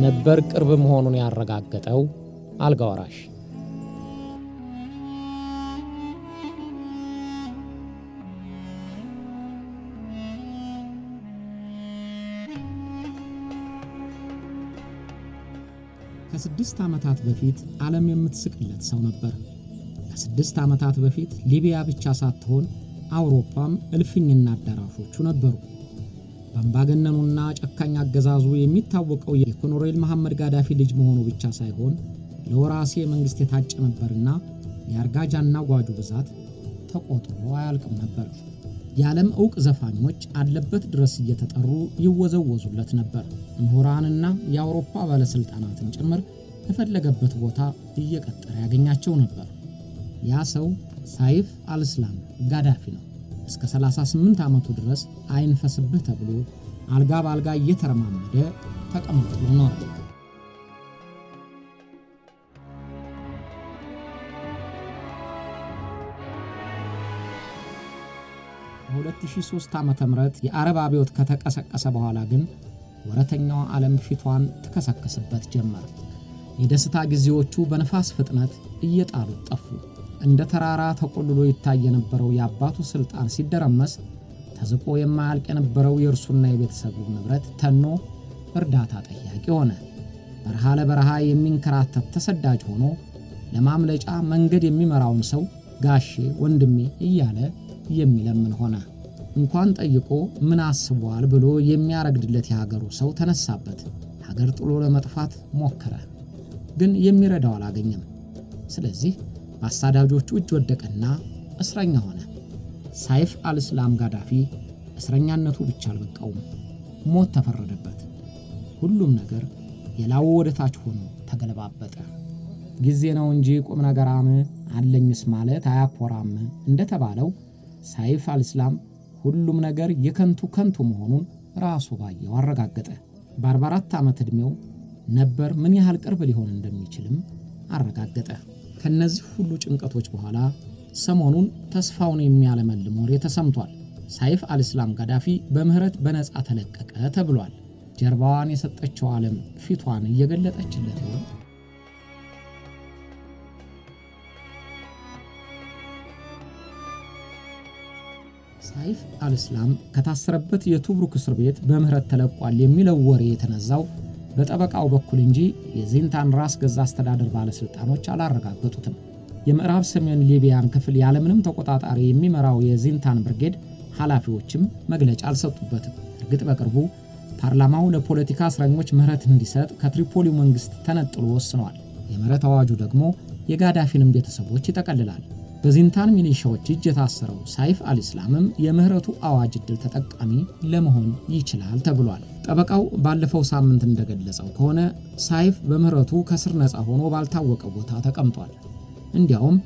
ነበር ቅርብ መሆኑን ያረጋገጠው አልጋ ወራሽ። ከስድስት ዓመታት በፊት ዓለም የምትስቅለት ሰው ነበር። ከስድስት ዓመታት በፊት ሊቢያ ብቻ ሳትሆን አውሮፓም እልፍኝና አዳራሾቹ ነበሩ። በአምባገነኑና ጨካኝ አገዛዙ የሚታወቀው የኮሎኔል መሐመድ ጋዳፊ ልጅ መሆኑ ብቻ ሳይሆን ለወራሴ መንግሥት የታጨ ነበርና የአርጋጃና ጓጁ ብዛት ተቆጥሮ አያልቅም ነበር። የዓለም ዕውቅ ዘፋኞች አለበት ድረስ እየተጠሩ ይወዘወዙለት ነበር። ምሁራንና የአውሮፓ ባለሥልጣናትን ጭምር የፈለገበት ቦታ እየቀጠረ ያገኛቸው ነበር። ያ ሰው ሳይፍ አልእስላም ጋዳፊ ነው። እስከ 38 ዓመቱ ድረስ አይንፈስብህ ተብሎ አልጋ በአልጋ እየተረማመደ ተቀምጦ ኖረ። በ2003 ዓ ም የአረብ አብዮት ከተቀሰቀሰ በኋላ ግን ወረተኛዋ ዓለም ፊቷን ትከሰከስበት ጀመር። የደስታ ጊዜዎቹ በነፋስ ፍጥነት እየጣሉት ጠፉ። እንደ ተራራ ተቆልሎ ይታይ የነበረው የአባቱ ሥልጣን ሲደረመስ ተዝቆ የማያልቅ የነበረው የእርሱና የቤተሰቡ ንብረት ተኖ እርዳታ ጠያቂ ሆነ። በረሃ ለበረሃ የሚንከራተት ተሰዳጅ ሆኖ ለማምለጫ መንገድ የሚመራውን ሰው ጋሼ ወንድሜ እያለ የሚለምን ሆነ። እንኳን ጠይቆ ምን አስቧል ብሎ የሚያረግድለት የሀገሩ ሰው ተነሳበት። ሀገር ጥሎ ለመጥፋት ሞከረ፣ ግን የሚረዳው አላገኘም። ስለዚህ በአሳዳጆቹ እጅ ወደቀና እስረኛ ሆነ። ሳይፍ አልእስላም ጋዳፊ እስረኛነቱ ብቻ አልበቃውም፣ ሞት ተፈረደበት። ሁሉም ነገር የላው ወደ ታች ሆኖ ተገለባበጠ። ጊዜ ነው እንጂ ቁም ነገራም አለኝስ ማለት አያኮራም እንደተባለው ሳይፍ አልእስላም ሁሉም ነገር የከንቱ ከንቱ መሆኑን ራሱ ባየው አረጋገጠ። በ44 ዓመት ዕድሜው ነበር ምን ያህል ቅርብ ሊሆን እንደሚችልም አረጋገጠ። ከነዚህ ሁሉ ጭንቀቶች በኋላ ሰሞኑን ተስፋውን የሚያለመልም ወሬ ተሰምቷል። ሳይፍ አልእስላም ጋዳፊ በምህረት በነፃ ተለቀቀ ተብሏል። ጀርባዋን የሰጠችው ዓለም ፊቷን እየገለጠችለት ይሆን? ሳይፍ አልእስላም ከታሰረበት የቱብሩክ እስር ቤት በምህረት ተለቋል የሚለው ወሬ የተነዛው በጠበቃው በኩል እንጂ የዚንታን ራስ ገዛ አስተዳደር ባለሥልጣኖች አላረጋገጡትም። የምዕራብ ሰሜን ሊቢያን ክፍል ያለምንም ተቆጣጣሪ የሚመራው የዚንታን ብርጌድ ኃላፊዎችም መግለጫ አልሰጡበትም። እርግጥ በቅርቡ ፓርላማው ለፖለቲካ እስረኞች ምህረት እንዲሰጥ ከትሪፖሊው መንግሥት ተነጥሎ ወስኗል። የምህረት አዋጁ ደግሞ የጋዳፊንም ቤተሰቦች ይጠቀልላል። በዚንታን ሚሊሻዎች እጅ የታሰረው ሳይፍ አልእስላምም የምህረቱ አዋጅ ዕድል ተጠቃሚ ለመሆን ይችላል ተብሏል። ጠበቃው ባለፈው ሳምንት እንደገለጸው ከሆነ ሳይፍ በምህረቱ ከእስር ነፃ ሆኖ ባልታወቀ ቦታ ተቀምጧል። እንዲያውም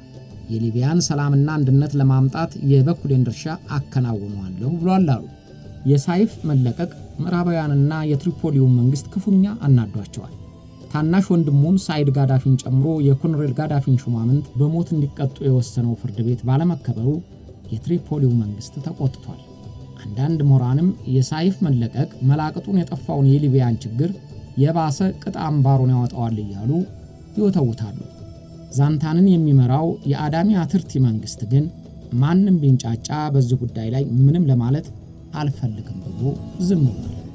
የሊቢያን ሰላምና አንድነት ለማምጣት የበኩሌን ድርሻ አከናውነዋለሁ ብሏል አሉ። የሳይፍ መለቀቅ ምዕራባውያንና የትሪፖሊውን መንግሥት ክፉኛ አናዷቸዋል። ታናሽ ወንድሙን ሳይድ ጋዳፊን ጨምሮ የኮሎኔል ጋዳፊን ሹማምንት በሞት እንዲቀጡ የወሰነው ፍርድ ቤት ባለመከበሩ የትሪፖሊው መንግሥት ተቆጥቷል። አንዳንድ ምሁራንም የሳይፍ መለቀቅ መላቅጡን የጠፋውን የሊቢያን ችግር የባሰ ቅጥ አምባሩን ያወጣዋል እያሉ ይወተውታሉ። ዛንታንን የሚመራው የአዳሚ አትርቲ መንግሥት ግን ማንም ቢንጫጫ በዚህ ጉዳይ ላይ ምንም ለማለት አልፈልግም ብሎ ዝም ብሏል።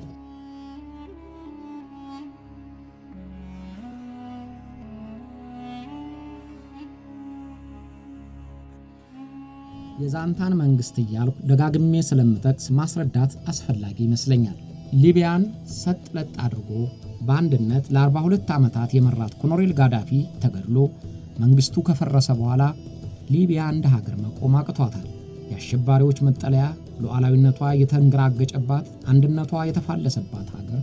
የዛንታን መንግሥት እያልኩ ደጋግሜ ስለምጠቅስ ማስረዳት አስፈላጊ ይመስለኛል። ሊቢያን ሰጥ ለጥ አድርጎ በአንድነት ለ42 ዓመታት የመራት ኮሎኔል ጋዳፊ ተገድሎ መንግሥቱ ከፈረሰ በኋላ ሊቢያ እንደ ሀገር መቆም አቅቷታል። የአሸባሪዎች መጠለያ፣ ሉዓላዊነቷ የተንገራገጨባት፣ አንድነቷ የተፋለሰባት ሀገር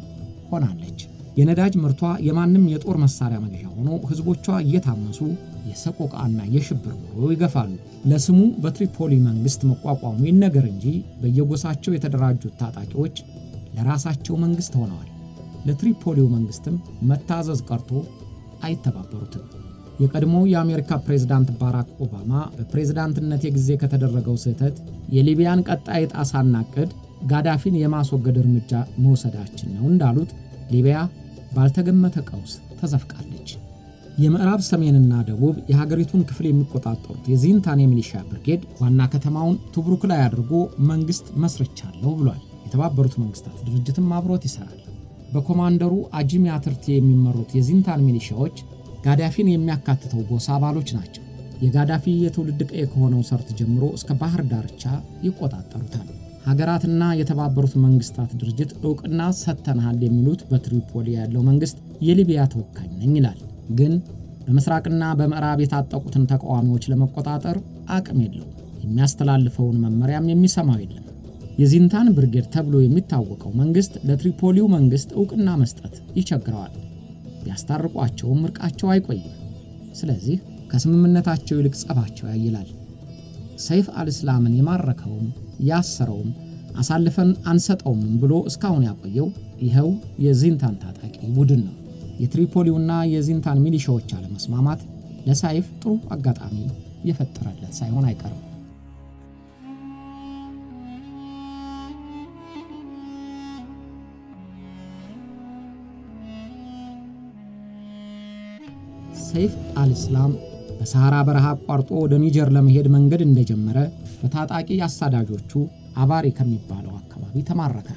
ሆናለች። የነዳጅ ምርቷ የማንም የጦር መሳሪያ መግዣ ሆኖ ሕዝቦቿ እየታመሱ የሰቆቃና የሽብር ኑሮ ይገፋሉ። ለስሙ በትሪፖሊ መንግሥት መቋቋሙ ይነገር እንጂ በየጎሳቸው የተደራጁት ታጣቂዎች ለራሳቸው መንግሥት ሆነዋል። ለትሪፖሊው መንግሥትም መታዘዝ ቀርቶ አይተባበሩትም። የቀድሞው የአሜሪካ ፕሬዝዳንት ባራክ ኦባማ በፕሬዝዳንትነት ጊዜ ከተደረገው ስህተት የሊቢያን ቀጣይ ዕጣ ሳናቅድ ጋዳፊን የማስወገድ እርምጃ መውሰዳችን ነው እንዳሉት ሊቢያ ባልተገመተ ቀውስ ተዘፍቃለች። የምዕራብ ሰሜንና ደቡብ የሀገሪቱን ክፍል የሚቆጣጠሩት የዚንታን የሚሊሻ ብርጌድ ዋና ከተማውን ቱብሩክ ላይ አድርጎ መንግሥት መስርቻለሁ ብሏል። የተባበሩት መንግስታት ድርጅትም አብሮት ይሠራል። በኮማንደሩ አጂሚ አትርቴ የሚመሩት የዚንታን ሚሊሻዎች ጋዳፊን የሚያካትተው ጎሳ አባሎች ናቸው። የጋዳፊ የትውልድ ቀዬ ከሆነው ሰርት ጀምሮ እስከ ባህር ዳርቻ ይቆጣጠሩታል። ሀገራትና የተባበሩት መንግስታት ድርጅት ዕውቅና ሰጥተንሃል የሚሉት በትሪፖሊ ያለው መንግሥት የሊቢያ ተወካኝ ነኝ ይላል። ግን በምስራቅና በምዕራብ የታጠቁትን ተቃዋሚዎች ለመቆጣጠር አቅም የለውም። የሚያስተላልፈውን መመሪያም የሚሰማው የለም። የዚንታን ብርጌድ ተብሎ የሚታወቀው መንግሥት ለትሪፖሊው መንግሥት ዕውቅና መስጠት ይቸግረዋል። ቢያስታርቋቸውም እርቃቸው አይቆይም። ስለዚህ ከስምምነታቸው ይልቅ ጸባቸው ያይላል። ሰይፍ አልእስላምን የማረከውም ያሰረውም አሳልፈን አንሰጠውም ብሎ እስካሁን ያቆየው ይኸው የዚንታን ታጣቂ ቡድን ነው። የትሪፖሊውና የዚንታን ሚሊሻዎች አለመስማማት ለሳይፍ ጥሩ አጋጣሚ የፈጠረለት ሳይሆን አይቀርም። ሰይፍ አልእስላም በሰሐራ በረሃ አቋርጦ ወደ ኒጀር ለመሄድ መንገድ እንደጀመረ በታጣቂ አሳዳጆቹ አባሪ ከሚባለው አካባቢ ተማረከ።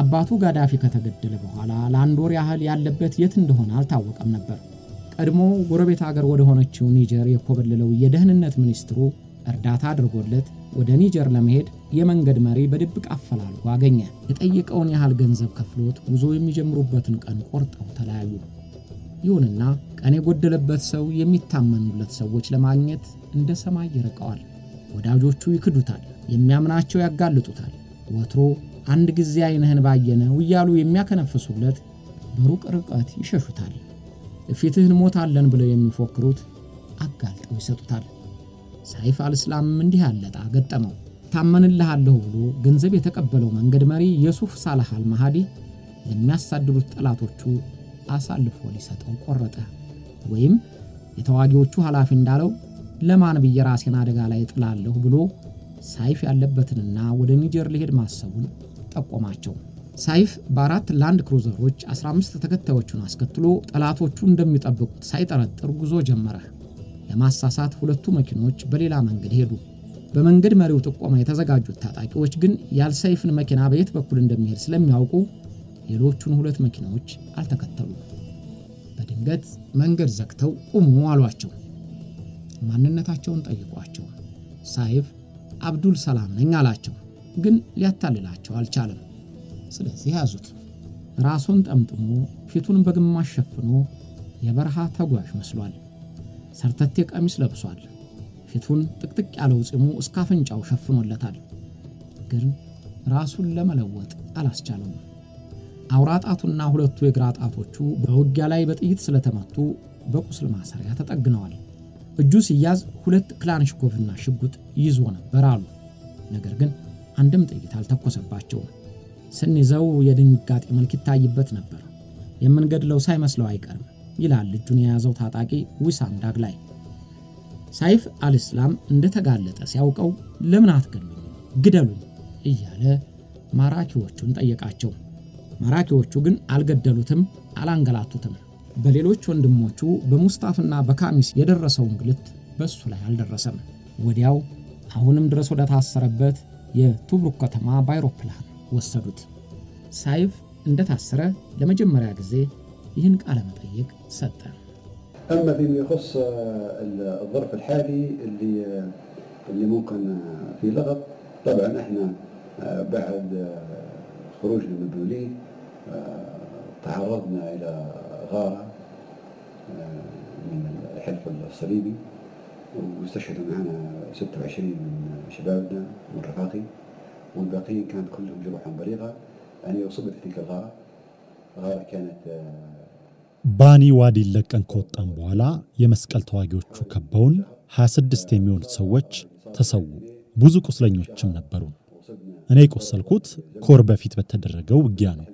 አባቱ ጋዳፊ ከተገደለ በኋላ ለአንድ ወር ያህል ያለበት የት እንደሆነ አልታወቀም ነበር። ቀድሞ ጎረቤት አገር ወደ ሆነችው ኒጀር የኮበለለው የደህንነት ሚኒስትሩ እርዳታ አድርጎለት ወደ ኒጀር ለመሄድ የመንገድ መሪ በድብቅ አፈላልጎ አገኘ። የጠየቀውን ያህል ገንዘብ ከፍሎት ጉዞ የሚጀምሩበትን ቀን ቆርጠው ተለያዩ። ይሁንና ቀን የጎደለበት ሰው የሚታመኑለት ሰዎች ለማግኘት እንደ ሰማይ ይርቀዋል። ወዳጆቹ ይክዱታል፣ የሚያምናቸው ያጋልጡታል። ወትሮ አንድ ጊዜ ዓይንህን ባየነው እያሉ የሚያከነፍሱለት በሩቅ ርቀት ይሸሹታል። ፊትህ እንሞታለን ብለው የሚፎክሩት አጋልጠው ይሰጡታል። ሳይፍ አልእስላምም እንዲህ ያለ ዕጣ ገጠመው። ታመንልሃለሁ ብሎ ገንዘብ የተቀበለው መንገድ መሪ የሱፍ ሳላህ አልማሃዲ ለሚያሳድዱት ጠላቶቹ አሳልፎ ሊሰጠው ቆረጠ። ወይም የተዋጊዎቹ ኃላፊ እንዳለው ለማን ብዬ ራሴን አደጋ ላይ ጥላለሁ ብሎ ሳይፍ ያለበትንና ወደ ኒጀር ሊሄድ ማሰቡን ጠቆማቸው። ሳይፍ በአራት ላንድ ክሩዘሮች 15 ተከታዮቹን አስከትሎ ጠላቶቹ እንደሚጠብቁት ሳይጠረጥር ጉዞ ጀመረ። ለማሳሳት ሁለቱ መኪኖች በሌላ መንገድ ሄዱ። በመንገድ መሪው ጥቆማ የተዘጋጁት ታጣቂዎች ግን ያልሰይፍን መኪና በየት በኩል እንደሚሄድ ስለሚያውቁ ሌሎቹን ሁለት መኪናዎች አልተከተሉም። በድንገት መንገድ ዘግተው ቁሙ አሏቸው። ማንነታቸውን ጠይቋቸው። ሳይፍ አብዱል ሰላም ነኝ አላቸው። ግን ሊያታልላቸው አልቻለም። ስለዚህ ያዙት። ራሱን ጠምጥሞ ፊቱን በግማሽ ሸፍኖ የበረሃ ተጓዥ መስሏል። ሰርተቴ ቀሚስ ለብሷል። ፊቱን ጥቅጥቅ ያለው ፂሙ እስከ አፍንጫው ሸፍኖለታል። ግን ራሱን ለመለወጥ አላስቻለውም። አውራ ጣቱና ሁለቱ የግራ ጣቶቹ በውጊያ ላይ በጥይት ስለተመቱ በቁስል ማሰሪያ ተጠግነዋል። እጁ ሲያዝ ሁለት ክላንሽኮቭና ሽጉጥ ይዞ ነበር አሉ። ነገር ግን አንድም ጥይት አልተኮሰባቸውም። ስንይዘው የድንጋጤ መልክ ይታይበት ነበር። የምንገድለው ሳይመስለው አይቀርም ይላል እጁን የያዘው ታጣቂ ዊሳም ዳግላይ። ሳይፍ አልእስላም እንደተጋለጠ ሲያውቀው ለምን አትገሉኝ፣ ግደሉኝ እያለ ማራኪዎቹን ጠየቃቸው። ማራኪዎቹ ግን አልገደሉትም፣ አላንገላቱትም። በሌሎች ወንድሞቹ በሙስጣፍና በካሚስ የደረሰው እንግልት በእሱ ላይ አልደረሰም። ወዲያው አሁንም ድረስ ወደ ታሰረበት የቱብሩክ ከተማ በአይሮፕላን ወሰዱት። ሳይፍ እንደታሰረ ለመጀመሪያ ጊዜ ይህን ቃለ መጠይቅ ሰጠ። أما فيما يخص الظرف الحالي اللي اللي ممكن في لغط طبعا احنا بعد خروجنا من بوليه تعرضنا الى غاره من الحلف الصليبي واستشهدوا معنا 26 من شبابنا من رفاقي والباقيين كانت كلهم جروحهم بليغه يعني اصبت في تلك الغاره غاره كانت ባኒ ዋዲን ለቀን ከወጣን በኋላ የመስቀል ተዋጊዎቹ ከበውን 26 የሚሆኑት ሰዎች ተሰዉ። ብዙ ቁስለኞችም ነበሩን። እኔ የቆሰልኩት ከወር በፊት በተደረገው ውጊያ ነው።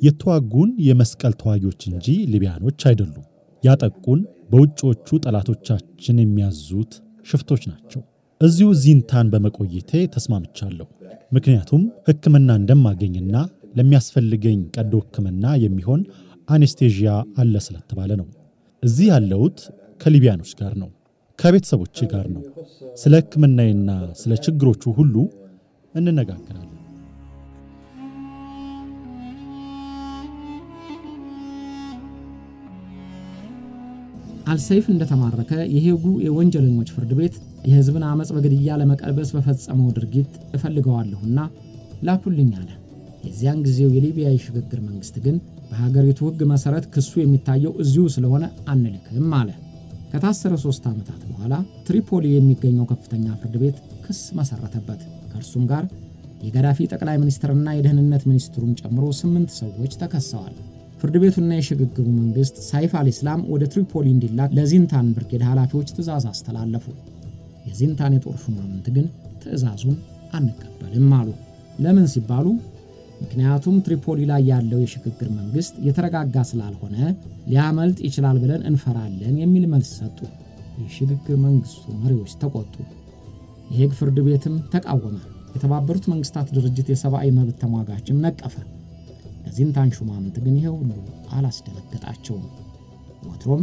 የተዋጉን የመስቀል ተዋጊዎች እንጂ ሊቢያኖች አይደሉም። ያጠቁን በውጭዎቹ ጠላቶቻችን የሚያዙት ሽፍቶች ናቸው። እዚሁ ዚንታን በመቆየቴ ተስማምቻለሁ። ምክንያቱም ሕክምና እንደማገኝና ለሚያስፈልገኝ ቀዶ ሕክምና የሚሆን አኔስቴዥያ አለ ስለተባለ ነው። እዚህ ያለሁት ከሊቢያኖች ጋር ነው፣ ከቤተሰቦቼ ጋር ነው። ስለ ሕክምናዬና ስለ ችግሮቹ ሁሉ እንነጋገራለን። አልሰይፍ እንደተማረከ የሄጉ የወንጀለኞች ፍርድ ቤት የሕዝብን ዓመፅ በግድያ ለመቀልበስ በፈጸመው ድርጊት እፈልገዋለሁና ላኩልኝ አለ። የዚያን ጊዜው የሊቢያ የሽግግር መንግሥት ግን በሀገሪቱ ሕግ መሠረት ክሱ የሚታየው እዚሁ ስለሆነ አንልክም አለ። ከታሰረ ሦስት ዓመታት በኋላ ትሪፖሊ የሚገኘው ከፍተኛ ፍርድ ቤት ክስ መሠረተበት። ከእርሱም ጋር የጋዳፊ ጠቅላይ ሚኒስትርና የደህንነት ሚኒስትሩን ጨምሮ ስምንት ሰዎች ተከሰዋል። ፍርድ ቤቱና የሽግግሩ መንግሥት ሳይፍ አልኢስላም ወደ ትሪፖሊ እንዲላክ ለዚንታን ብርጌድ ኃላፊዎች ትእዛዝ አስተላለፉ። የዚንታን የጦር ሹማምንት ግን ትእዛዙን አንቀበልም አሉ። ለምን ሲባሉ ምክንያቱም ትሪፖሊ ላይ ያለው የሽግግር መንግሥት የተረጋጋ ስላልሆነ ሊያመልጥ ይችላል ብለን እንፈራለን የሚል መልስ ሰጡ። የሽግግር መንግሥቱ መሪዎች ተቆጡ። የሄግ ፍርድ ቤትም ተቃወመ። የተባበሩት መንግሥታት ድርጅት የሰብአዊ መብት ተሟጋችም ነቀፈ። ለዚንታን ሹማምንት ግን ይሄ ሁሉ አላስደነገጣቸውም። ወትሮም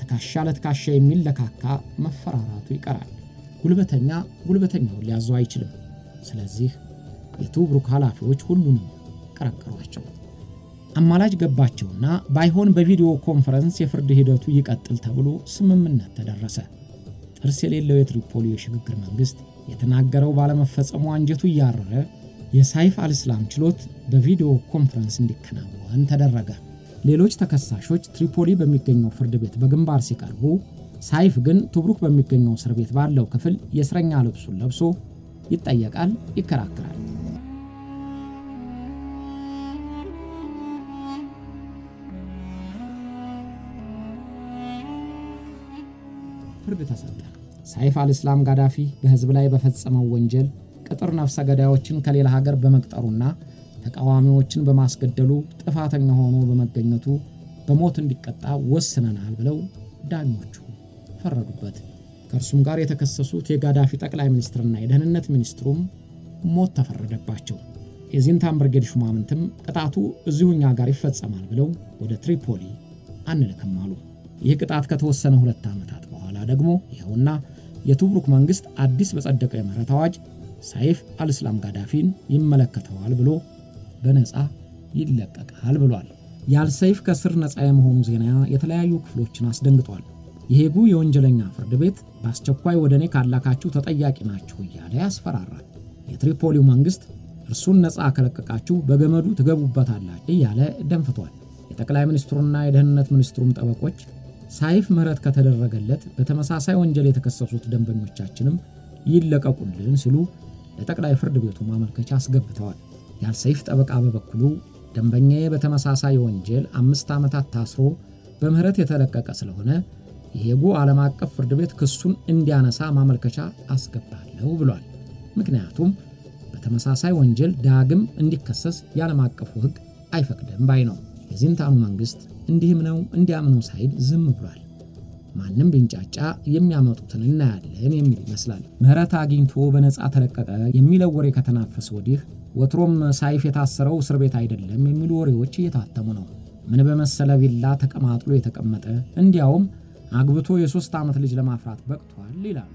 ትከሻ ለትከሻ የሚለካካ መፈራራቱ ይቀራል። ጉልበተኛ ጉልበተኛውን ሊያዘው አይችልም። ስለዚህ የቱብሩክ ኃላፊዎች ሁሉንም ቀረቀሯቸው። አማላጅ ገባቸውና ባይሆን በቪዲዮ ኮንፈረንስ የፍርድ ሂደቱ ይቀጥል ተብሎ ስምምነት ተደረሰ። ጥርስ የሌለው የትሪፖሊ የሽግግር መንግሥት የተናገረው ባለመፈጸሙ አንጀቱ እያረረ የሳይፍ አልእስላም ችሎት በቪዲዮ ኮንፈረንስ እንዲከናወን ተደረገ። ሌሎች ተከሳሾች ትሪፖሊ በሚገኘው ፍርድ ቤት በግንባር ሲቀርቡ፣ ሳይፍ ግን ቱብሩክ በሚገኘው እስር ቤት ባለው ክፍል የእስረኛ ልብሱን ለብሶ ይጠየቃል፣ ይከራከራል። ፍርድ ተሰጠ። ሳይፍ አልእስላም ጋዳፊ በሕዝብ ላይ በፈጸመው ወንጀል ቅጥር ነፍሰ ገዳዮችን ከሌላ ሀገር በመቅጠሩና ተቃዋሚዎችን በማስገደሉ ጥፋተኛ ሆኖ በመገኘቱ በሞት እንዲቀጣ ወስነናል ብለው ዳኞቹ ፈረዱበት። ከእርሱም ጋር የተከሰሱት የጋዳፊ ጠቅላይ ሚኒስትርና የደህንነት ሚኒስትሩም ሞት ተፈረደባቸው። የዚንታን ብርጌድ ሹማምንትም ቅጣቱ እዚሁ እኛ ጋር ይፈጸማል ብለው ወደ ትሪፖሊ አንልክም አሉ። ይህ ቅጣት ከተወሰነ ሁለት ዓመታት በኋላ ደግሞ ይኸውና የቱብሩክ መንግሥት አዲስ በጸደቀው የምህረት አዋጅ ሳይፍ አልእስላም ጋዳፊን ይመለከተዋል ብሎ በነፃ ይለቀቃል ብሏል። የአልሰይፍ ከስር ነፃ የመሆኑ ዜና የተለያዩ ክፍሎችን አስደንግጧል። የሄጉ የወንጀለኛ ፍርድ ቤት በአስቸኳይ ወደ እኔ ካላካችሁ ተጠያቂ ናችሁ እያለ ያስፈራራል። የትሪፖሊው መንግሥት እርሱን ነፃ ከለቀቃችሁ በገመዱ ትገቡበታላችሁ እያለ ደንፍቷል። የጠቅላይ ሚኒስትሩና የደህንነት ሚኒስትሩም ጠበቆች ሳይፍ ምህረት ከተደረገለት በተመሳሳይ ወንጀል የተከሰሱት ደንበኞቻችንም ይለቀቁልን ሲሉ ለጠቅላይ ፍርድ ቤቱ ማመልከቻ አስገብተዋል። የአልሰይፍ ጠበቃ በበኩሉ ደንበኛዬ በተመሳሳይ ወንጀል አምስት ዓመታት ታስሮ በምህረት የተለቀቀ ስለሆነ የሄጉ ዓለም አቀፍ ፍርድ ቤት ክሱን እንዲያነሳ ማመልከቻ አስገባለሁ ብሏል። ምክንያቱም በተመሳሳይ ወንጀል ዳግም እንዲከሰስ የዓለም አቀፉ ሕግ አይፈቅድም ባይ ነው። የዚንታኑ መንግሥት እንዲህም ነው እንዲያም ነው ሳይል ዝም ብሏል። ማንም ቢንጫጫ የሚያመጡትን እናያለን የሚል ይመስላል። ምህረት አግኝቶ በነፃ ተለቀቀ የሚለው ወሬ ከተናፈሰ ወዲህ ወትሮም ሳይፍ የታሰረው እስር ቤት አይደለም የሚሉ ወሬዎች እየታተሙ ነው። ምን በመሰለ ቪላ ተቀማጥሎ የተቀመጠ እንዲያውም አግብቶ የሦስት ዓመት ልጅ ለማፍራት በቅቷል ይላሉ።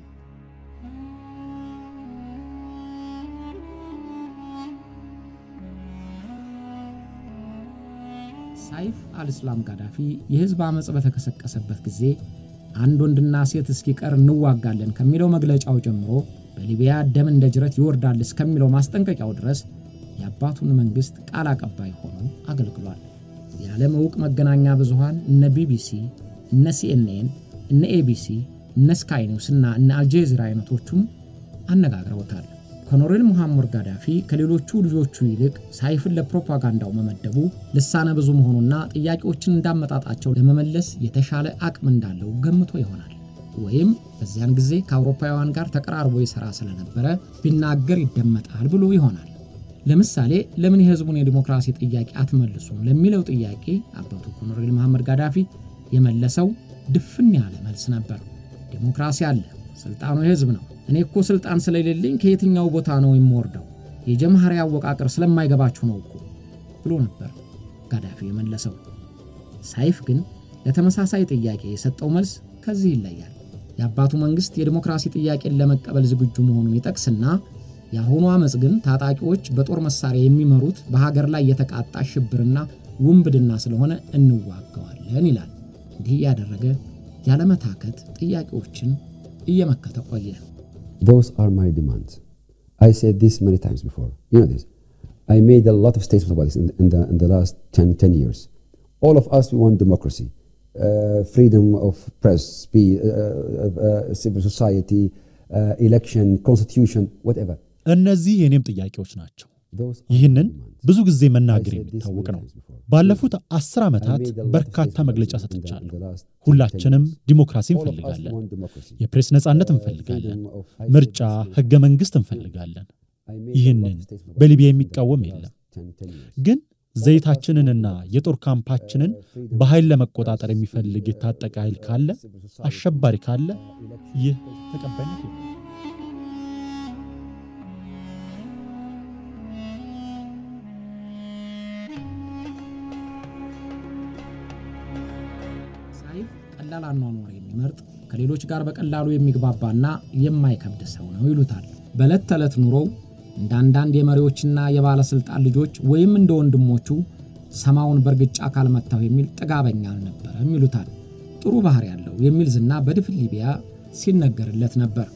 ሳይፍ አልእስላም ጋዳፊ የሕዝብ ዓመፅ በተቀሰቀሰበት ጊዜ አንድ ወንድና ሴት እስኪቀር እንዋጋለን ከሚለው መግለጫው ጀምሮ በሊቢያ ደም እንደ ጅረት ይወርዳል እስከሚለው ማስጠንቀቂያው ድረስ የአባቱን መንግሥት ቃል አቀባይ ሆኖ አገልግሏል። የዓለም ዕውቅ መገናኛ ብዙሃን እነ ቢቢሲ፣ እነ ሲኤንኤን፣ እነ ኤቢሲ፣ እነ ስካይ ኒውስ እና እነ አልጄዚራ አይነቶቹም አነጋግረውታል። ኮሎኔል ሙሐመር ጋዳፊ ከሌሎቹ ልጆቹ ይልቅ ሳይፍን ለፕሮፓጋንዳው መመደቡ ልሳነ ብዙ መሆኑና ጥያቄዎችን እንዳመጣጣቸው ለመመለስ የተሻለ አቅም እንዳለው ገምቶ ይሆናል። ወይም በዚያን ጊዜ ከአውሮፓውያን ጋር ተቀራርቦ ይሠራ ስለነበረ ቢናገር ይደመጣል ብሎ ይሆናል። ለምሳሌ ለምን የሕዝቡን የዲሞክራሲ ጥያቄ አትመልሱም ለሚለው ጥያቄ አባቱ ኮሎኔል መሐመድ ጋዳፊ የመለሰው ድፍን ያለ መልስ ነበር። ዲሞክራሲ አለ፣ ስልጣኑ የሕዝብ ነው። እኔ እኮ ስልጣን ስለሌለኝ ከየትኛው ቦታ ነው የምወርደው? የጀምሃሪ አወቃቀር ስለማይገባችሁ ነው እኮ ብሎ ነበር ጋዳፊ የመለሰው። ሳይፍ ግን ለተመሳሳይ ጥያቄ የሰጠው መልስ ከዚህ ይለያል። የአባቱ መንግሥት የዲሞክራሲ ጥያቄን ለመቀበል ዝግጁ መሆኑን ይጠቅስና የአሁኑ ዓመፅ ግን ታጣቂዎች በጦር መሳሪያ የሚመሩት በሀገር ላይ የተቃጣ ሽብርና ውንብድና ስለሆነ እንዋገዋለን ይላል። እንዲህ እያደረገ ያለመታከት ጥያቄዎችን እየመከተ ቆየ። Those are my demands. I said this many times before. You know this. I made a lot of statements about this in, in, the, in the last 10, 10 years. All of us, we want democracy, uh, freedom of press, speech, uh, uh, uh, civil society, uh, election, constitution, whatever. እነዚህ የእኔም ጥያቄዎች ናቸው። Those are ይህንን. ብዙ ጊዜ መናገር የሚታወቅ ነው።. ባለፉት አስር ዓመታት በርካታ መግለጫ ሰጥቻለሁ። the last 10, 10 ሁላችንም. ዲሞክራሲ እንፈልጋለን።. የፕሬስ ነጻነት Uh, እንፈልጋለን። ምርጫ፣ ህገ. መንግሥት እንፈልጋለን። ይህንን በሊቢያ የሚቃወም የለም። last 10, 10 years. ግን ዘይታችንንና የጦር ካምፓችንን በኃይል ለመቆጣጠር የሚፈልግ የታጠቀ ኃይል ካለ፣ አሸባሪ ካለ ይህ ተቀባይነት ቀላል አኗኗር የሚመርጥ ከሌሎች ጋር በቀላሉ የሚግባባና የማይከብድ ሰው ነው ይሉታል። በዕለት ተዕለት ኑሮው እንደ አንዳንድ የመሪዎችና የባለሥልጣን ልጆች ወይም እንደ ወንድሞቹ ሰማውን በእርግጫ ካልመታሁ የሚል ጥጋበኛ አልነበረም ይሉታል። ጥሩ ባህሪ ያለው የሚል ዝና በድፍን ሊቢያ ሲነገርለት ነበር።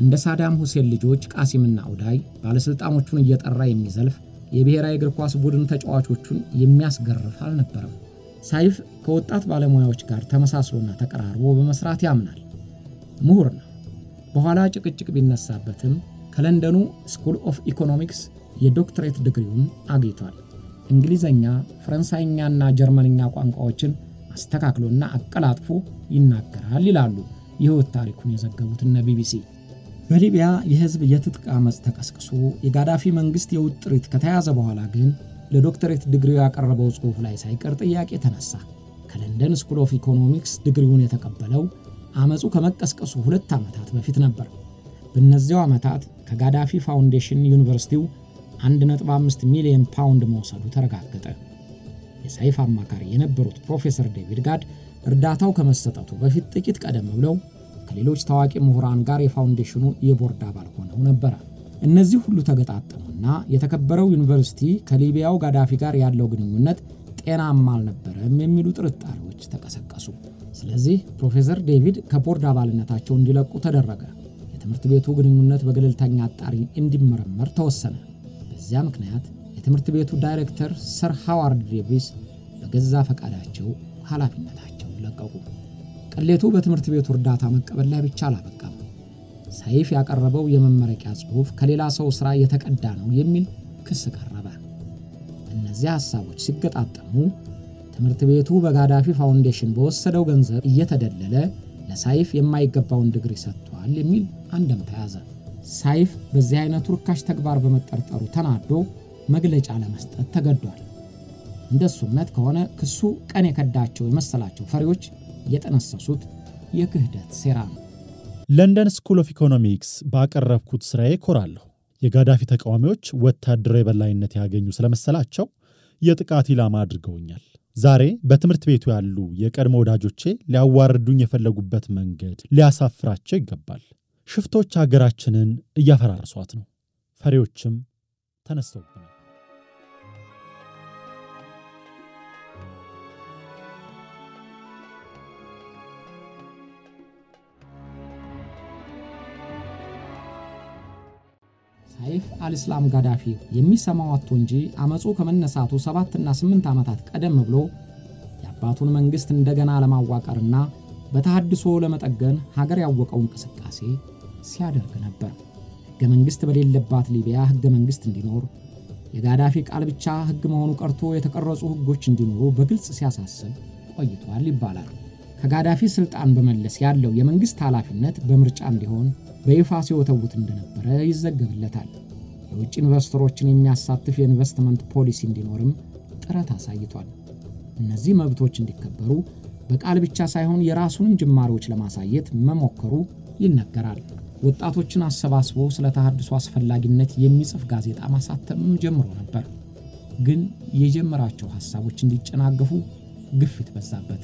እንደ ሳዳም ሁሴን ልጆች ቃሲምና ኡዳይ ባለሥልጣኖቹን እየጠራ የሚዘልፍ የብሔራዊ እግር ኳስ ቡድን ተጫዋቾቹን የሚያስገርፍ አልነበረም። ሳይፍ ከወጣት ባለሙያዎች ጋር ተመሳስሎና ተቀራርቦ በመስራት ያምናል። ምሁር ነው። በኋላ ጭቅጭቅ ቢነሳበትም ከለንደኑ ስኩል ኦፍ ኢኮኖሚክስ የዶክትሬት ድግሪውን አግኝቷል። እንግሊዘኛ፣ ፈረንሳይኛና ጀርመንኛ ቋንቋዎችን አስተካክሎና አቀላጥፎ ይናገራል ይላሉ የሕይወት ታሪኩን የዘገቡት እነ ቢቢሲ። በሊቢያ የሕዝብ የትጥቅ አመፅ ተቀስቅሶ የጋዳፊ መንግሥት በውጥረት ከተያዘ በኋላ ግን ለዶክተሬት ድግሪው ያቀረበው ጽሑፍ ላይ ሳይቀር ጥያቄ ተነሳ። ከለንደን ስኩል ኦፍ ኢኮኖሚክስ ድግሪውን የተቀበለው አመፁ ከመቀስቀሱ ሁለት ዓመታት በፊት ነበር። በእነዚያው ዓመታት ከጋዳፊ ፋውንዴሽን ዩኒቨርሲቲው 1.5 ሚሊዮን ፓውንድ መውሰዱ ተረጋገጠ። የሳይፍ አማካሪ የነበሩት ፕሮፌሰር ዴቪድ ጋድ እርዳታው ከመሰጠቱ በፊት ጥቂት ቀደም ብለው ከሌሎች ታዋቂ ምሁራን ጋር የፋውንዴሽኑ የቦርድ አባል ሆነው ነበረ። እነዚህ ሁሉ ተገጣጠሙና የተከበረው ዩኒቨርሲቲ ከሊቢያው ጋዳፊ ጋር ያለው ግንኙነት ጤናማ አልነበረም የሚሉ ጥርጣሬዎች ተቀሰቀሱ። ስለዚህ ፕሮፌሰር ዴቪድ ከቦርድ አባልነታቸው እንዲለቁ ተደረገ። የትምህርት ቤቱ ግንኙነት በገለልተኛ አጣሪ እንዲመረመር ተወሰነ። በዚያ ምክንያት የትምህርት ቤቱ ዳይሬክተር ሰር ሃዋርድ ዴቪስ በገዛ ፈቃዳቸው ኃላፊነታቸውን ለቀቁ። ቅሌቱ በትምህርት ቤቱ እርዳታ መቀበል ላይ ብቻ አላበቃም። ሳይፍ ያቀረበው የመመረቂያ ጽሑፍ ከሌላ ሰው ሥራ የተቀዳ ነው የሚል ክስ ቀረበ። እነዚህ ሐሳቦች ሲገጣጠሙ ትምህርት ቤቱ በጋዳፊ ፋውንዴሽን በወሰደው ገንዘብ እየተደለለ ለሳይፍ የማይገባውን ድግሪ ሰጥቷል የሚል አንደምታ ያዘ። ሳይፍ በዚህ አይነቱ ርካሽ ተግባር በመጠርጠሩ ተናዶ መግለጫ ለመስጠት ተገዷል። እንደሱ እምነት ከሆነ ክሱ ቀን የከዳቸው የመሰላቸው ፈሪዎች የጠነሰሱት የክህደት ሴራ ነው። ለንደን ስኩል ኦፍ ኢኮኖሚክስ ባቀረብኩት ሥራዬ ኮራለሁ። የጋዳፊ ተቃዋሚዎች ወታደራዊ የበላይነት ያገኙ ስለመሰላቸው የጥቃት ኢላማ አድርገውኛል። ዛሬ በትምህርት ቤቱ ያሉ የቀድሞ ወዳጆቼ ሊያዋርዱኝ የፈለጉበት መንገድ ሊያሳፍራቸው ይገባል። ሽፍቶች አገራችንን እያፈራረሷት ነው። ፈሪዎችም ተነስተውብናል። ሳይፍ አልእስላም ጋዳፊ የሚሰማው አጥቶ እንጂ አመፁ ከመነሳቱ ሰባትና ስምንት ዓመታት ቀደም ብሎ የአባቱን መንግሥት እንደገና ለማዋቀርና በተሃድሶ ለመጠገን ሀገር ያወቀው እንቅስቃሴ ሲያደርግ ነበር። ሕገ መንግሥት በሌለባት ሊቢያ ሕገ መንግሥት እንዲኖር የጋዳፊ ቃል ብቻ ሕግ መሆኑ ቀርቶ የተቀረጹ ሕጎች እንዲኖሩ በግልጽ ሲያሳስብ ቆይቷል ይባላል። ከጋዳፊ ሥልጣን በመለስ ያለው የመንግሥት ኃላፊነት በምርጫ እንዲሆን በይፋ ሲወተውት እንደነበረ ይዘገብለታል። የውጭ ኢንቨስተሮችን የሚያሳትፍ የኢንቨስትመንት ፖሊሲ እንዲኖርም ጥረት አሳይቷል። እነዚህ መብቶች እንዲከበሩ በቃል ብቻ ሳይሆን የራሱንም ጅማሬዎች ለማሳየት መሞከሩ ይነገራል። ወጣቶችን አሰባስቦ ስለ ተሃድሶ አስፈላጊነት የሚጽፍ ጋዜጣ ማሳተምም ጀምሮ ነበር። ግን የጀመራቸው ሐሳቦች እንዲጨናገፉ ግፊት በዛበት።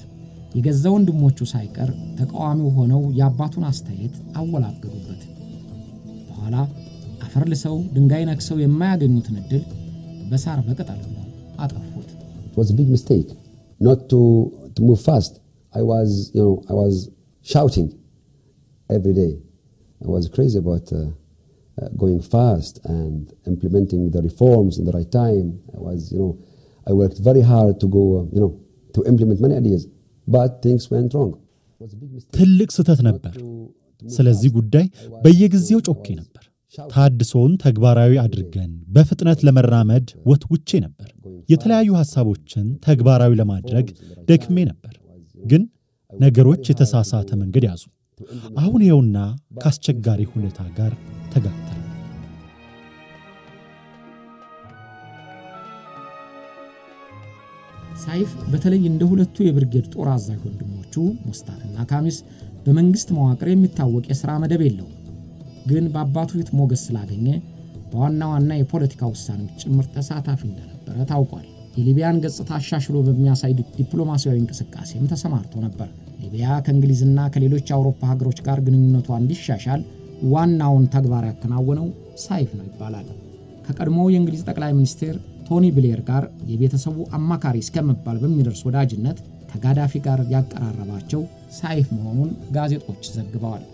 የገዛ ወንድሞቹ ሳይቀር ተቃዋሚው ሆነው የአባቱን አስተያየት አወላገዱበት። በኋላ አፈር ልሰው ድንጋይ ነክሰው የማያገኙትን ዕድል በሳር በቅጠል ብለው አጠፉት። It was a big mistake not to, to move fast. I was, you know, I was shouting every day. I was crazy about uh, uh, going fast and implementing the reforms in the right time. I was, you know, I worked very hard to go, uh, you know, to implement many ideas, ትልቅ ስህተት ነበር። ስለዚህ ጉዳይ በየጊዜው ጮኬ ነበር። ታድሶውን ተግባራዊ አድርገን በፍጥነት ለመራመድ ወትውቼ ነበር። የተለያዩ ሐሳቦችን ተግባራዊ ለማድረግ ደክሜ ነበር። ግን ነገሮች የተሳሳተ መንገድ ያዙ። አሁን ይኸውና ከአስቸጋሪ ሁኔታ ጋር ተጋተለ። ሳይፍ በተለይ እንደ ሁለቱ የብርጌድ ጦር አዛዥ ወንድሞቹ ሙስታፍና ካሚስ በመንግሥት መዋቅር የሚታወቅ የሥራ መደብ የለውም። ግን በአባቱ ፊት ሞገስ ስላገኘ በዋና ዋና የፖለቲካ ውሳኔዎች ጭምር ተሳታፊ እንደነበረ ታውቋል። የሊቢያን ገጽታ አሻሽሎ በሚያሳይ ዲፕሎማሲያዊ እንቅስቃሴም ተሰማርቶ ነበር። ሊቢያ ከእንግሊዝና ከሌሎች የአውሮፓ ሀገሮች ጋር ግንኙነቷ እንዲሻሻል ዋናውን ተግባር ያከናወነው ሳይፍ ነው ይባላል። ከቀድሞው የእንግሊዝ ጠቅላይ ሚኒስቴር ቶኒ ብሌር ጋር የቤተሰቡ አማካሪ እስከመባል በሚደርስ ወዳጅነት ከጋዳፊ ጋር ያቀራረባቸው ሳይፍ መሆኑን ጋዜጦች ዘግበዋል።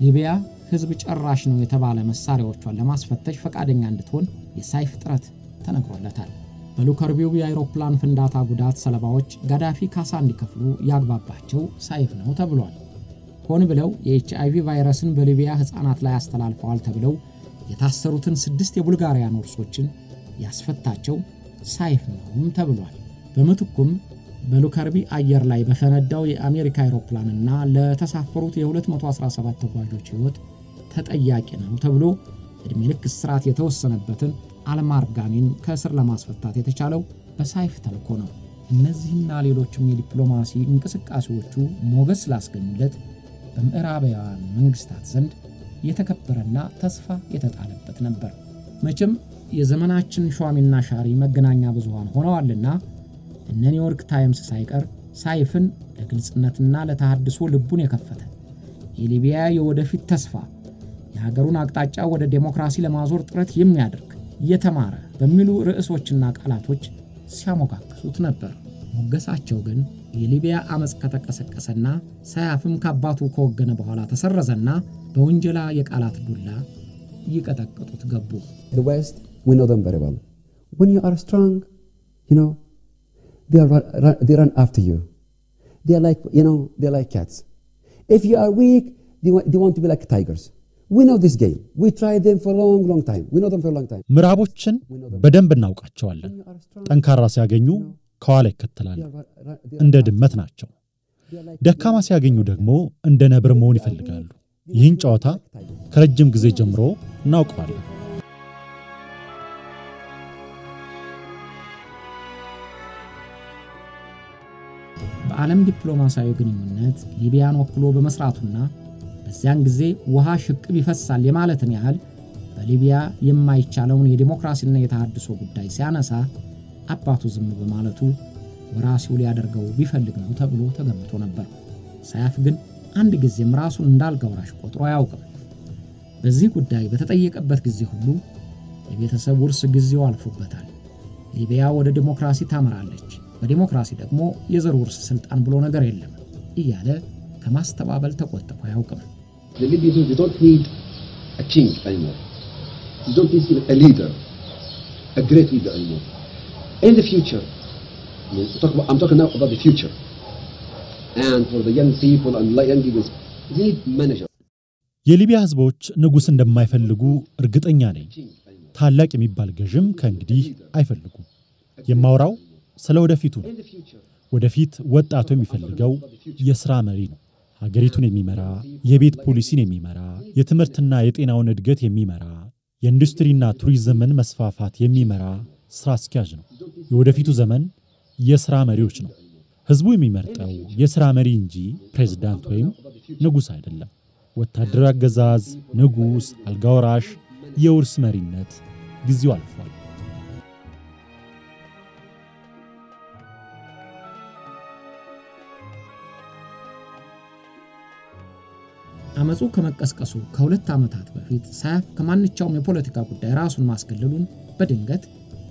ሊቢያ ሕዝብ ጨራሽ ነው የተባለ መሳሪያዎቿን ለማስፈተሽ ፈቃደኛ እንድትሆን የሳይፍ ጥረት ተነግሮለታል። በሉከርቢው የአውሮፕላን ፍንዳታ ጉዳት ሰለባዎች ጋዳፊ ካሳ እንዲከፍሉ ያግባባቸው ሳይፍ ነው ተብሏል። ሆን ብለው የኤች አይቪ ቫይረስን በሊቢያ ሕፃናት ላይ አስተላልፈዋል ተብለው የታሰሩትን ስድስት የቡልጋሪያ ኖርሶችን ያስፈታቸው ሳይፍ ነውም ተብሏል። በምትኩም በሉከርቢ አየር ላይ በፈነዳው የአሜሪካ አውሮፕላንና ለተሳፈሩት የ217 ተጓዦች ሕይወት ተጠያቂ ነው ተብሎ ዕድሜ ልክ እስራት የተወሰነበትን አልማርጋኒን ከእስር ለማስፈታት የተቻለው በሳይፍ ተልኮ ነው። እነዚህና ሌሎችም የዲፕሎማሲ እንቅስቃሴዎቹ ሞገስ ስላስገኙለት በምዕራባውያን መንግስታት ዘንድ የተከበረና ተስፋ የተጣለበት ነበር። መቼም የዘመናችን ሿሚና ሻሪ መገናኛ ብዙሃን ሆነዋልና እነ ኒውዮርክ ታይምስ ሳይቀር ሳይፍን ለግልጽነትና ለተሃድሶ ልቡን የከፈተ የሊቢያ የወደፊት ተስፋ የሀገሩን አቅጣጫ ወደ ዴሞክራሲ ለማዞር ጥረት የሚያደርግ የተማረ በሚሉ ርዕሶችና ቃላቶች ሲያሞጋግሱት ነበር። ሞገሳቸው ግን የሊቢያ አመፅ ከተቀሰቀሰና ሳያፍም ከአባቱ ከወገነ በኋላ ተሰረዘና በውንጀላ የቃላት ዱላ ይቀጠቅጡት ገቡ። The West, we know them very well. When you are strong, you know, they, are, run, they run after you. They are like, you know, they're like cats. If you are weak, they want, they want to be like tigers. We know this game. We tried them for a long, long time. We know them for a long time. ምዕራቦችን በደንብ እናውቃቸዋለን። ጠንካራ ሲያገኙ ከኋላ ይከተላሉ። እንደ ድመት ናቸው። ደካማ ሲያገኙ ደግሞ እንደ ነብር መሆን ይፈልጋሉ። ይህን ጨዋታ ከረጅም ጊዜ ጀምሮ እናውቀዋለን። በዓለም ዲፕሎማሲያዊ ግንኙነት ሊቢያን ወክሎ በመስራቱና በዚያን ጊዜ ውሃ ሽቅብ ይፈሳል የማለትን ያህል በሊቢያ የማይቻለውን የዲሞክራሲና የተሃድሶ ጉዳይ ሲያነሳ አባቱ ዝም በማለቱ ወራሲው ሊያደርገው ቢፈልግ ነው ተብሎ ተገምቶ ነበር። ሳያፍ ግን አንድ ጊዜም ራሱን እንዳልጋ ወራሽ ቆጥሮ አያውቅም። በዚህ ጉዳይ በተጠየቀበት ጊዜ ሁሉ የቤተሰብ ውርስ ጊዜው አልፎበታል፣ ሊቢያ ወደ ዲሞክራሲ ታመራለች፣ በዲሞክራሲ ደግሞ የዘር ውርስ ስልጣን ብሎ ነገር የለም እያለ ከማስተባበል ተቆጥቦ አያውቅም። የሊቢያ ሕዝቦች ንጉሥ እንደማይፈልጉ እርግጠኛ ነኝ። ታላቅ የሚባል ገዥም ከእንግዲህ አይፈልጉም። የማውራው ስለ ወደፊቱ ነው። ወደፊት ወጣቱ የሚፈልገው የሥራ መሪ ነው። ሀገሪቱን የሚመራ የቤት ፖሊሲን የሚመራ የትምህርትና የጤናውን እድገት የሚመራ የኢንዱስትሪና ቱሪዝምን መስፋፋት የሚመራ ሥራ አስኪያጅ ነው። የወደፊቱ ዘመን የሥራ መሪዎች ነው። ሕዝቡ የሚመርጠው የሥራ መሪ እንጂ ፕሬዝዳንት ወይም ንጉሥ አይደለም። ወታደራዊ አገዛዝ፣ ንጉሥ፣ አልጋወራሽ፣ የውርስ መሪነት ጊዜው አልፏል። አመፁ ከመቀስቀሱ ከሁለት ዓመታት በፊት ሰያፍ ከማንኛውም የፖለቲካ ጉዳይ ራሱን ማስገለሉን በድንገት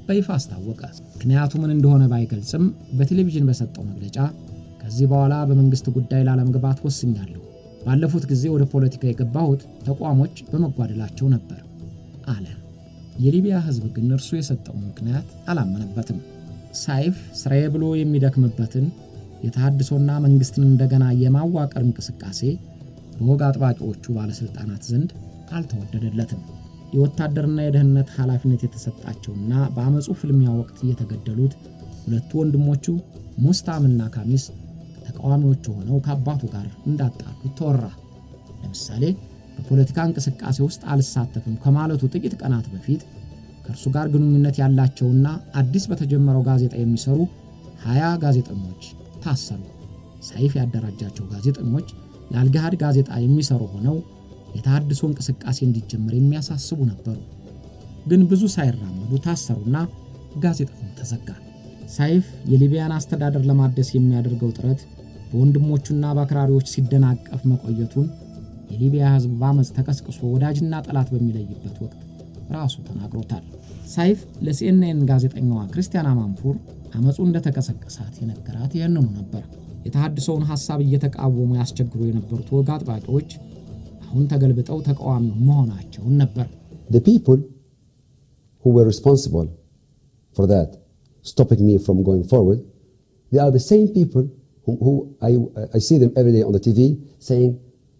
በይፋ አስታወቀ። ምክንያቱ ምን እንደሆነ ባይገልጽም በቴሌቪዥን በሰጠው መግለጫ ከዚህ በኋላ በመንግስት ጉዳይ ላለመግባት ወስኛለሁ ባለፉት ጊዜ ወደ ፖለቲካ የገባሁት ተቋሞች በመጓደላቸው ነበር አለ። የሊቢያ ሕዝብ ግን እርሱ የሰጠውን ምክንያት አላመነበትም። ሳይፍ ስራዬ ብሎ የሚደክምበትን የተሃድሶና መንግስትን እንደገና የማዋቀር እንቅስቃሴ በወግ አጥባቂዎቹ ባለሥልጣናት ዘንድ አልተወደደለትም። የወታደርና የደህንነት ኃላፊነት የተሰጣቸውና በአመፁ ፍልሚያ ወቅት የተገደሉት ሁለቱ ወንድሞቹ ሙስታምና ካሚስ ተቃዋሚዎቹ ሆነው ከአባቱ ጋር እንዳጣሉት ተወራ። ለምሳሌ በፖለቲካ እንቅስቃሴ ውስጥ አልሳተፍም ከማለቱ ጥቂት ቀናት በፊት ከእርሱ ጋር ግንኙነት ያላቸውና አዲስ በተጀመረው ጋዜጣ የሚሰሩ ሀያ ጋዜጠኞች ታሰሩ። ሳይፍ ያደራጃቸው ጋዜጠኞች ለአልጋሃድ ጋዜጣ የሚሰሩ ሆነው የተሃድሶ እንቅስቃሴ እንዲጀመር የሚያሳስቡ ነበሩ። ግን ብዙ ሳይራመዱ ታሰሩና ጋዜጣው ተዘጋ። ሳይፍ የሊቢያን አስተዳደር ለማደስ የሚያደርገው ጥረት በወንድሞቹና በአክራሪዎች ሲደናቀፍ መቆየቱን የሊቢያ ሕዝብ በአመፅ ተቀስቅሶ ወዳጅና ጠላት በሚለይበት ወቅት ራሱ ተናግሮታል። ሳይፍ ለሲኤንኤን ጋዜጠኛዋ ክርስቲያና ማንፉር አመፁ እንደተቀሰቀሳት የነገራት ይህንኑ ነበር። የተሃድሶውን ሐሳብ እየተቃወሙ ያስቸግሩ የነበሩት ወግ አጥባቂዎች አሁን ተገልብጠው ተቃዋሚ መሆናቸውን ነበር። The people who were responsible for that, stopping me from who, who I, I see them every day on the TV saying,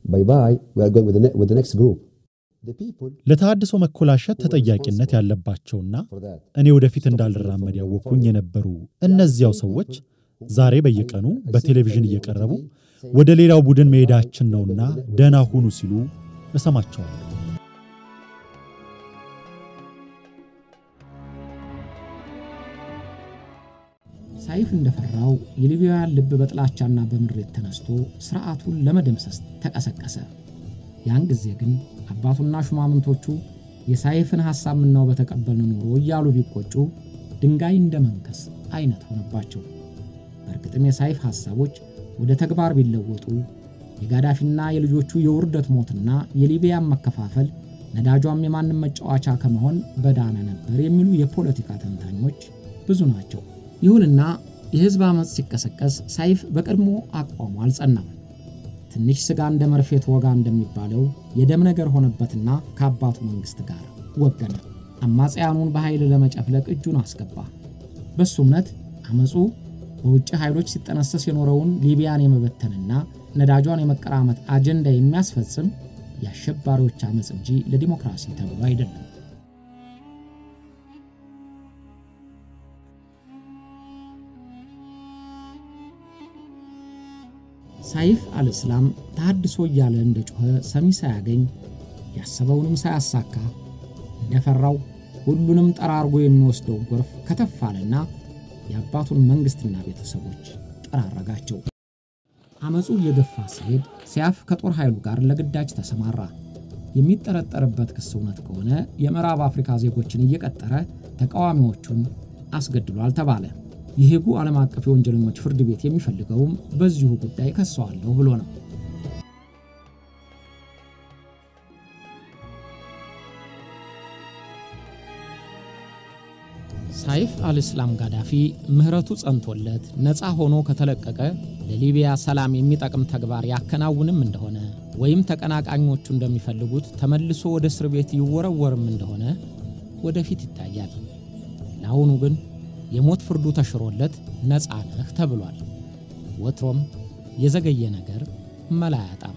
bye bye, we are going with the, with the next group. ለተሃድሶ መኮላሸት ተጠያቂነት ያለባቸውና. እኔ ወደፊት እንዳልራመድ ያወቁኝ የነበሩ እነዚያው ሰዎች ዛሬ በየቀኑ በቴሌቪዥን እየቀረቡ ወደ ሌላው ቡድን መሄዳችን ነውና ደህና ሁኑ ሲሉ እሰማቸዋለሁ። ሳይፍ እንደፈራው የሊቢያውያን ልብ በጥላቻና በምሬት ተነስቶ ስርዓቱን ለመደምሰስ ተቀሰቀሰ። ያን ጊዜ ግን አባቱና ሹማምንቶቹ የሳይፍን ሐሳብ ምናው በተቀበልን ኖሮ እያሉ ቢቆጩ ድንጋይ እንደ መንከስ አይነት ሆነባቸው። በእርግጥም የሳይፍ ሐሳቦች ወደ ተግባር ቢለወጡ የጋዳፊና የልጆቹ የውርደት ሞትና የሊቢያን መከፋፈል ነዳጇም የማንም መጫወቻ ከመሆን በዳነ ነበር የሚሉ የፖለቲካ ተንታኞች ብዙ ናቸው። ይሁንና የሕዝብ ዓመፅ ሲቀሰቀስ ሳይፍ በቀድሞ አቋሙ አልጸናም። ትንሽ ሥጋ እንደ መርፌ ተወጋ እንደሚባለው የደም ነገር ሆነበትና ከአባቱ መንግሥት ጋር ወገነ። አማጽያኑን በኃይል ለመጨፍለቅ እጁን አስገባ። በሱ እምነት አመፁ በውጭ ኃይሎች ሲጠነሰስ የኖረውን ሊቢያን የመበተንና ነዳጇን የመቀራመት አጀንዳ የሚያስፈጽም የአሸባሪዎች ዓመፅ እንጂ ለዲሞክራሲ ተብሎ አይደለም። ሳይፍ አልእስላም ተሃድሶ እያለ እንደ ጮኸ ሰሚ ሳያገኝ ያሰበውንም ሳያሳካ እንደፈራው ሁሉንም ጠራርጎ የሚወስደው ጎርፍ ከተፍ አለና የአባቱን መንግሥትና ቤተሰቦች ጠራረጋቸው። አመፁ እየገፋ ሲሄድ ሲያፍ ከጦር ኃይሉ ጋር ለግዳጅ ተሰማራ። የሚጠረጠርበት ክስ እውነት ከሆነ የምዕራብ አፍሪካ ዜጎችን እየቀጠረ ተቃዋሚዎቹን አስገድሏል ተባለ። የሄጉ ዓለም አቀፍ የወንጀለኞች ፍርድ ቤት የሚፈልገውም በዚሁ ጉዳይ ከሰዋለሁ ብሎ ነው። ሳይፍ አልእስላም ጋዳፊ ምህረቱ ጸንቶለት ነፃ ሆኖ ከተለቀቀ ለሊቢያ ሰላም የሚጠቅም ተግባር ያከናውንም እንደሆነ ወይም ተቀናቃኞቹ እንደሚፈልጉት ተመልሶ ወደ እስር ቤት ይወረወርም እንደሆነ ወደፊት ይታያል። ለአሁኑ ግን የሞት ፍርዱ ተሽሮለት ነፃ ነህ ተብሏል። ወትሮም የዘገየ ነገር መላ አያጣም።